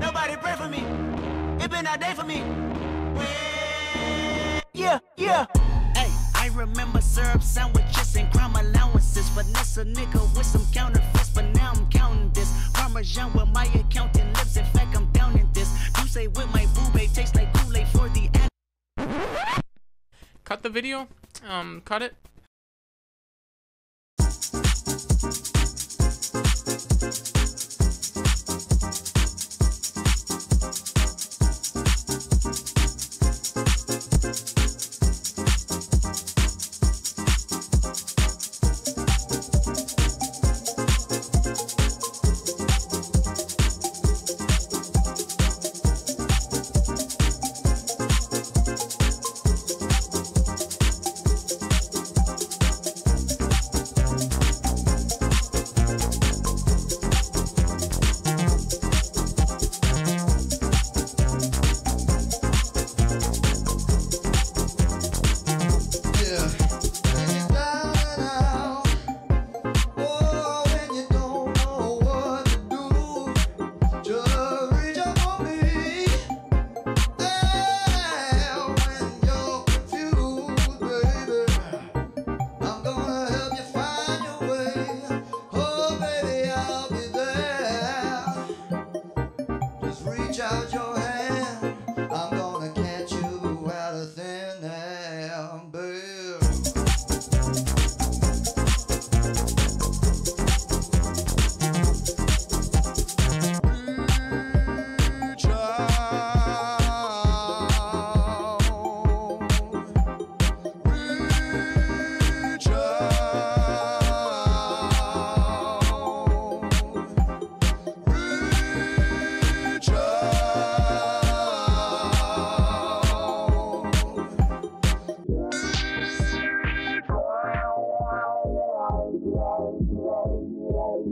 Nobody pray for me. It been a day for me. Yeah, yeah. Hey, I remember syrup sandwiches and crime allowances. Finesse a nigga with some counterfeits, but now I'm counting this. Parmesan with my accountant lips. In fact, I'm down in this. You say with my boo babe tastes like Kool-Aid for the Cut the video. Um, cut it.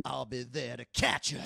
I'll be there to catch you.